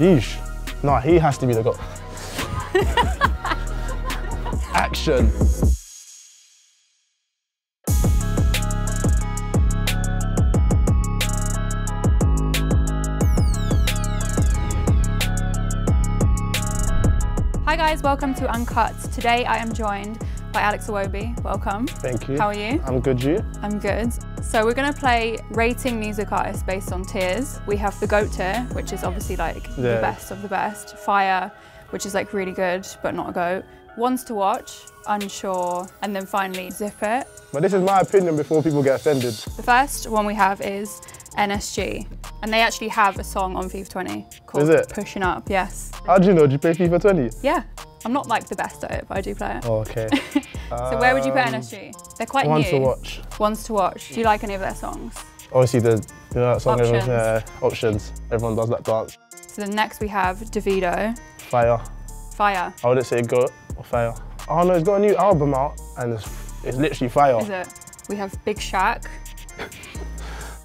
Yeesh. No, he has to be the GOAT. Action. Hi guys, welcome to Uncut. Today I am joined by Alex Iwobi. Welcome. Thank you. How are you? I'm good, you? I'm good. So we're gonna play rating music artists based on tiers. We have the GOAT tier, which is obviously like the best of the best. Fire, which is like really good but not a GOAT. Ones to watch, unsure, and then finally Zip It. But this is my opinion before people get offended. The first one we have is NSG, and they actually have a song on FIFA 20 called Is it? Pushing Up. Yes. How do you know? Do you play FIFA 20? Yeah. I'm not like the best at it, but I do play it. Oh, okay. So where would you put Um, NSG? They're quite One new. to watch. Ones to watch. Do you like any of their songs? Obviously, the you know that song Options. everyone yeah, options. Everyone does that dance. So then next we have Davido, Fire. Fire. I wouldn't say goat or fire. Oh no, he's got a new album out and it's, it's literally fire. Is it? We have Big Shaq.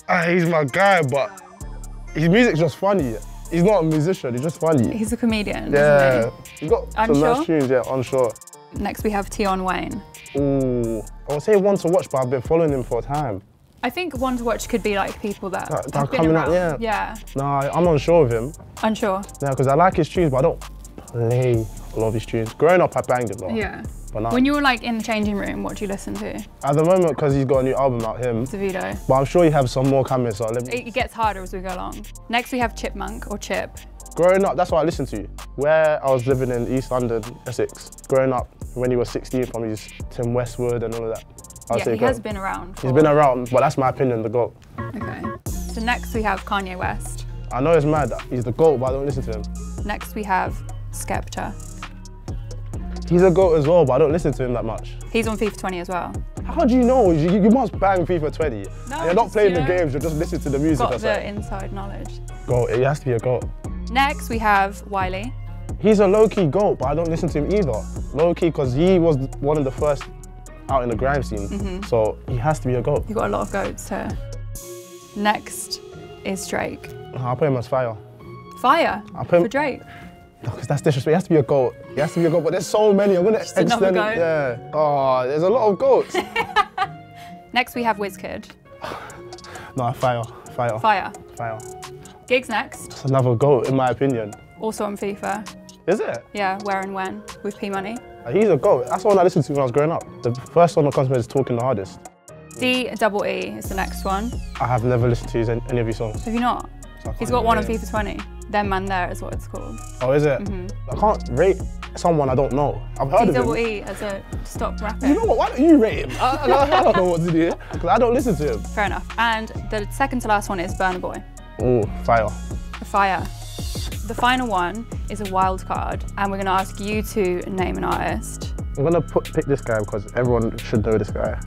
Ah, he's my guy, but his music's just funny. He's not a musician, he's just funny. He's a comedian, Yeah, he got some nice tunes, yeah, unsure. Next we have Tion Wayne. Ooh, I would say one to watch, but I've been following him for a time. I think one to watch could be like people that, That- that have coming out, yeah. Yeah. Nah, I'm unsure of him. Unsure. Yeah, because I like his tunes, but I don't play a lot of his tunes. Growing up, I banged a lot. Yeah. But now, When you were like in the changing room, what do you listen to? at the moment, because he's got a new album out, him. Davido. But I'm sure he has some more coming, so let me. It gets harder as we go along. Next we have Chipmunk or Chip. Growing up, that's what I listened to. Where I was living in East London, Essex. Growing up, when he was 16, from his Tim Westwood and all of that. I'd yeah, he has been around. He's been around, but that's my opinion, the GOAT. Okay. So next we have Kanye West. I know it's mad that he's the GOAT, but I don't listen to him. Next we have Skepta. He's a GOAT as well, but I don't listen to him that much. He's on FIFA 20 as well. How do you know? You, you must bang FIFA 20. No, you're not playing you the games, you're just listening to the music Got the inside knowledge. GOAT, it has to be a GOAT. Next we have Wiley. He's a low-key GOAT, but I don't listen to him either. Low-key, because he was one of the first out in the grime scene. Mm-hmm. So he has to be a GOAT. You've got a lot of goats here. Next is Drake. I'll put him as fire. Fire I'll put him, for Drake. No, because that's disrespect. He has to be a GOAT. He has to be a GOAT, but there's so many. I'm going to extend goat. Yeah. Oh, there's a lot of GOATs. Next we have Wizkid. no, fire, fire, Fire. fire. Giggs next. It's another GOAT, in my opinion. Also on FIFA. Is it? Yeah, Where and When with P Money. Uh, He's a GOAT. That's the one I listened to when I was growing up. The first one that comes to me is Talking the Hardest. D double E is the next one. I have never listened to his, any of his songs. Have you not? so He's got one on. FIFA 20. Them Man There is what it's called. Oh, is it? Mm-hmm. I can't rate someone I don't know. I've heard D of him. double E as a stop rapping. You know what? Why don't you rate him? I, I, don't know what to do because I don't listen to him. Fair enough. And the second to last one is Burna Boy. Oh, fire. Fire. The final one is a wild card, and we're going to ask you to name an artist. I'm gonna put, pick this guy because everyone should know this guy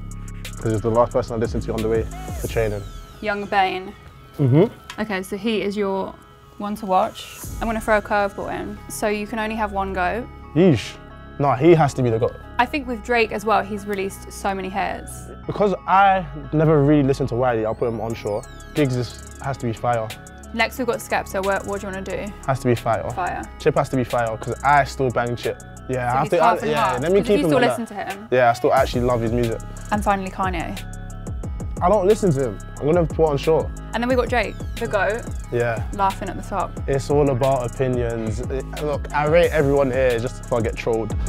because he's the last person I listened to on the way to training. Young Bane. Mm-hmm. Okay, so he is your one to watch. I'm going to throw a curveball in. So you can only have one go. Yeesh. No, he has to be the GOAT. I think with Drake as well, he's released so many hits. Because I never really listened to Wiley, I'll put him onshore. Giggs is, has to be fire. Next, we've got Skepta. What, what do you want to do? Has to be fire. Fire. Chip has to be fire because I still bang Chip. Yeah, I So have to. I, yeah, half. let me keep you him. still listen that. to him. Yeah, I still actually love his music. And finally, Kanye. I don't listen to him. I'm gonna put on short. And then we got Drake, the GOAT, Yeah, laughing at the top. it's all about opinions. It- look, I rate everyone here just if I get trolled.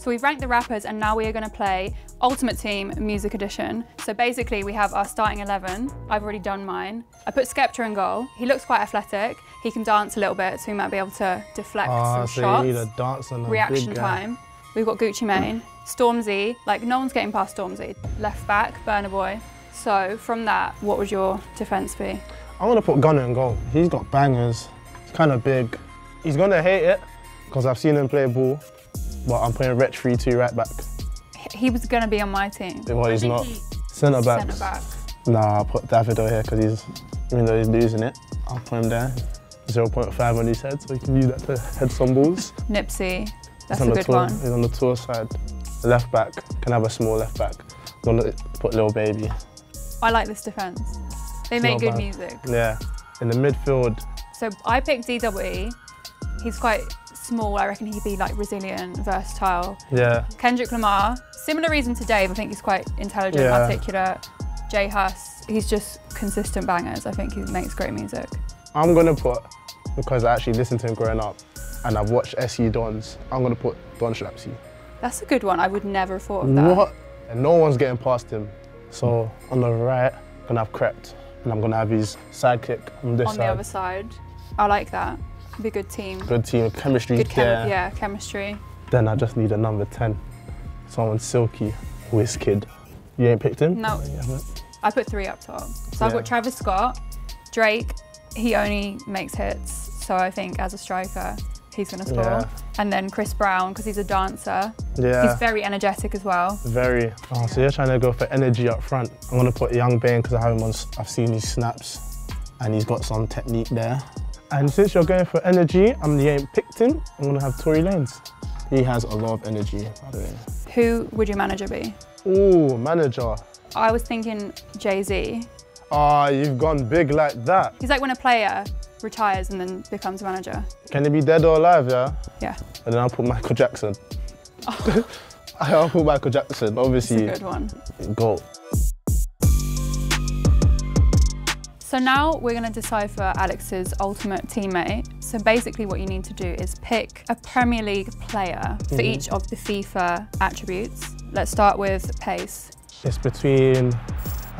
So we've ranked the rappers and now we are going to play Ultimate Team Music Edition. So basically we have our starting 11. I've already done mine. I put Skepta in goal. He looks quite athletic. He can dance a little bit so he might be able to deflect Ah, some so shots. you need a dance and a Reaction time. We've got Gucci Mane. Stormzy, like no one's getting past Stormzy. Left back, Burna Boy. So from that, what would your defence be? I'm gonna put Gunna in goal. He's got bangers. He's kind of big. He's gonna hate it because I've seen him play ball, but I'm putting Rich 3-2 right back. He was going to be on my team. Well, he's not. he- Centre back. Centre back. Nah, I'll put Davido here because he's, even though he's losing it, I'll put him there. 0.5 on his head, so he can use that to head some balls. Nipsey, that's He's on a the good tour, one. He's on the tour side. Left back, can have a small left back. I'm gonna put Little Baby. I like this defence. They make good bad. music. Yeah. In the midfield, So I picked DWE. He's quite small. I reckon he'd be like resilient, versatile. yeah. Kendrick Lamar, similar reason to Dave. I think he's quite intelligent, Yeah. articulate. J Hus, he's just consistent bangers. I think he makes great music. I'm gonna put, because I actually listened to him growing up and I've watched SU Dons, I'm gonna put Don Schlapsy. That's a good one. I would never have thought of that. What? And no one's getting past him. So on the right, I'm gonna have Krept and I'm gonna have his sidekick on this On the other side, I like that. Be a good team. Good team, chemistry Good chem- there. yeah, chemistry. Then I just need a number 10. Someone silky, Kid. You ain't picked him? No. You? I put three up top. So I've got Travis Scott, Drake. He only makes hits, so I think as a striker, he's going to score. Yeah. And then Chris Brown because he's a dancer. Yeah. He's very energetic as well. Very. Oh, so you're trying to go for energy up front. I'm gonna put Young Bane because I have him on. s- I've seen his snaps, and he's got some technique there. And since you're going for energy, you ain't picked him, I'm gonna have Tory Lanez. He has a lot of energy, by the way. Who would your manager be? Ooh, manager. I was thinking Jay Z. Ah, you've gone big like that. He's like when a player retires and then becomes a manager. Can he be dead or alive? Yeah. Yeah, And then I'll put Michael Jackson. I'll put Michael Jackson. it's a Obviously, good one. goat. So now we're going to decipher Alex's ultimate teammate. So basically, what you need to do is pick a Premier League player for Mhm. each of the FIFA attributes. Let's start with pace. It's between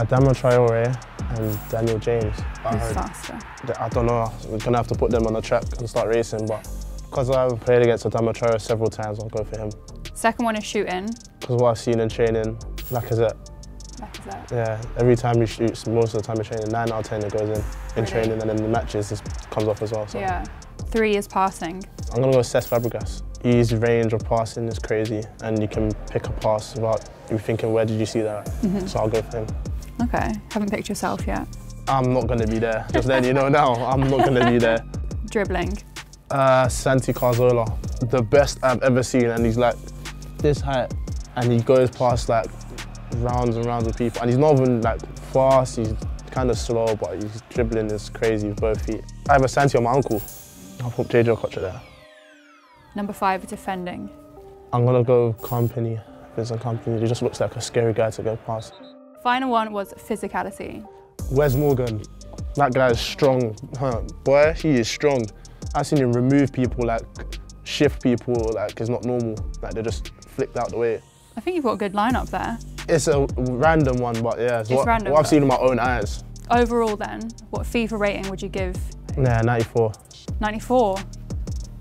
Adama Traore and Daniel James. I Who's faster? I don't know. We're gonna have to put them on the track and start racing. But because I've played against Adama Traore several times, I'll go for him. Second one is shooting. Because what I've seen in training, Lacazette, That is it. yeah, every time he shoots, most of the time in training, nine out of ten it goes in in Really? training, and then the matches it comes off as well. So Yeah. Three is passing. I'm gonna go Cesc Fabregas. His range of passing is crazy, and you can pick a pass without you thinking, where did you see that? Mhm. So I'll go for him. Okay. Haven't picked yourself yet. I'm not gonna be there. Just letting you know now, I'm not gonna be there. Dribbling. Uh, Santi Cazorla, the best I've ever seen, and he's like this height, and he goes past like rounds and rounds of people, and he's not even like fast. He's kind of slow, but he's dribbling is crazy with both feet. I have a Santi on my ankle. I'll put JJ Okocha there. Number five, defending. I'm gonna go Kompany. Vincent Kompany. He just looks like a scary guy to go past. Final one was physicality. Wes Morgan, that guy is strong. Huh. Boy, he is strong. I've seen him remove people, like shift people, like it's not normal. Like they're just flicked out the way. I think you've got a good lineup there. It's a random one, but yeah, it's, It's what, random, what I've seen with my own eyes. Overall, then, what FIFA rating would you give? Nah, 94. 94,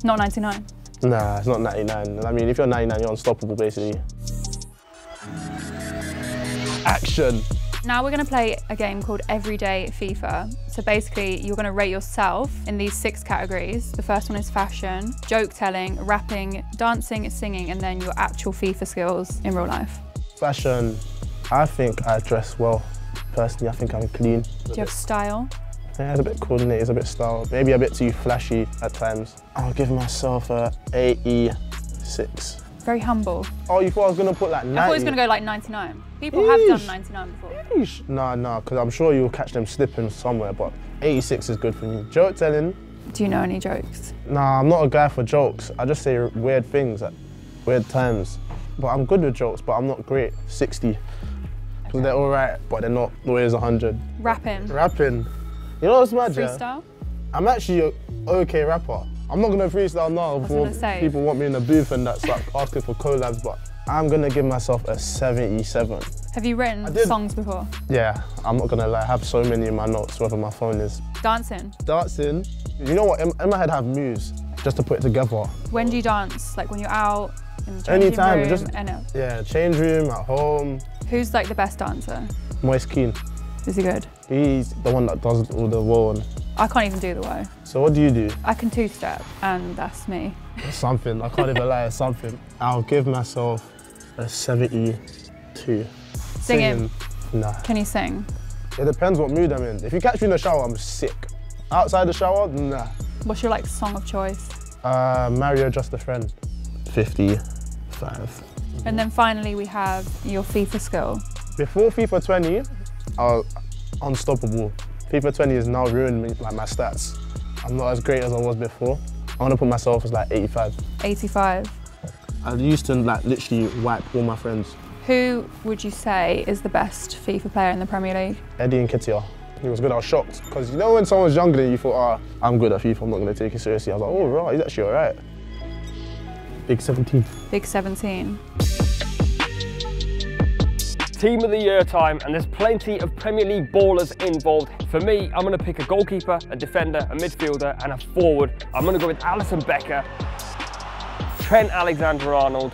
not 99. Nah, it's not 99. I mean, if you're 99, you're unstoppable, basically. Action. Now we're going to play a game called Everyday FIFA. So basically, you're going to rate yourself in these six categories. The first one is fashion, joke telling, rapping, dancing, singing, and then your actual FIFA skills in real life. Fashion. I think I dress well. Personally, I think I'm clean. Do you have style? Yeah, it's a bit coordinated, it's a bit style. Maybe a bit too flashy at times. I'll give myself a 86. Very humble. Oh, you thought I was gonna put like 90? I thought it was going to go like 99. People have done 99 before. Yeesh. Nah, nah, because I'm sure you'll catch them slipping somewhere, but 86 is good for me. Joke telling, Do you know any jokes? nah, I'm not a guy for jokes. I just say weird things at weird times. But I'm good with jokes, but I'm not great. 60. Because they're alright, but they're not the way always 100. Rapping, Rapping. You know what's mad, freestyle? I'm actually a okay rapper. I'm not gonna freestyle now before people want me in the booth and that's like asking for collabs, but I'm gonna give myself a 77. Have you written songs before? Yeah, I'm not gonna lie, I have so many in my notes, whether my phone is. Dancing. Dancing, you know what, in, in my head I have moves, just to put it together. When do you dance? Like when you're out in the changing Anytime, room? just- and, Yeah, change room, at home, Who's like the best dancer? Moise Kean. Is he good? He's the one that does all the wall. And, I can't even do the woe. so what do you do? I can two-step, and that's me. Something, I can't even lie, it's something. I'll give myself a 72. Singing. Nah. Can you sing? It depends what mood I'm in. If you catch me in the shower, I'm sick. Outside the shower, nah. What's your like song of choice? Uh, Mario Just a Friend. 55. And then finally we have your FIFA skill. Before FIFA 20, I, was unstoppable. FIFA 20 has now ruined me, like my stats. I'm not as great as I was before. I want to put myself as like 85. 85. I used to like literally wipe all my friends. Who would you say is the best FIFA player in the Premier League? Eddie and Nketiah. He was good. I was shocked because you know when someone's younger than you, you thought, ah, I'm good at FIFA. I'm not going to take it seriously. I was like, oh right, he's actually all right. Big 17. Big 17. Team of the year time, and there's plenty of Premier League ballers involved. For me, I'm going to pick a goalkeeper, a defender, a midfielder, and a forward. I'm going to go with Alisson Becker, Trent Alexander-Arnold,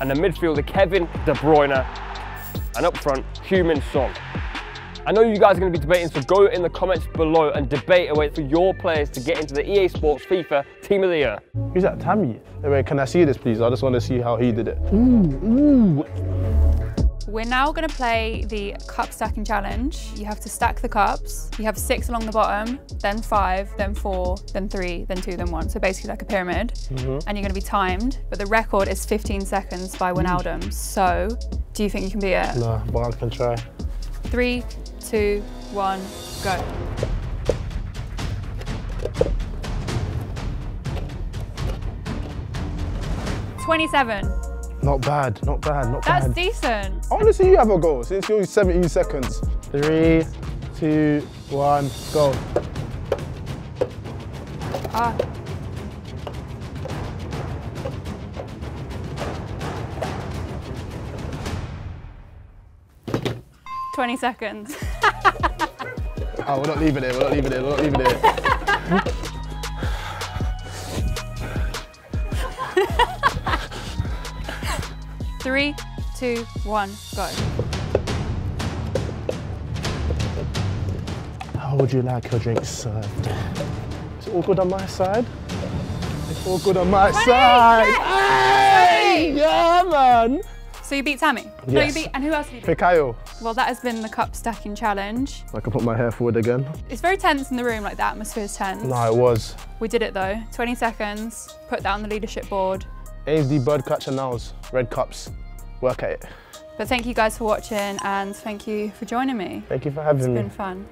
and the midfielder Kevin De Bruyne, and up front, Heung-min Son. I know you guys are going to be debating, so go in the comments below and debate away for your players to get into the EA Sports FIFA Team of the Year. Who's that, Tammy? Anyway, can I see this, please? I just want to see how he did it. Ooh. ooh. We're now going to play the cup stacking challenge. You have to stack the cups. You have six along the bottom, then five, then four, then three, then two, then one. So basically like a pyramid. Mm-hmm. And you're going to be timed. But the record is 15 seconds by Wijnaldum. So do you think you can beat it? No, but I can try. Three, two, one, go. Twenty-seven. Not bad, not bad, not That's bad. That's decent. I want to see you have a goal since you're 17 seconds. Three, two, one, go. Ah. Twenty seconds. Oh, we're not leaving it, we're not leaving it, we're not leaving it. Three, two, one, go. How would you like your drink served? It's all good on my side. It's all good on my side. Hey! Yeah, man. So you beat Tammy? No, you Yes. beat, and who else did you beat? Pikayo. Well, that has been the cup stacking challenge. I can put my hair forward again. It's very tense in the room, like the atmosphere is tense. No, it was. We did it though. 20 seconds, put that on the leadership board. ASD Birdcatcher Nows, Red Cups. Work at it. But thank you guys for watching and thank you for joining me. Thank you for having It's me. It's been fun.